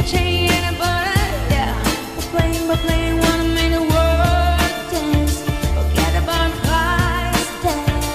chain and butter, yeah. We're playing, we're playing one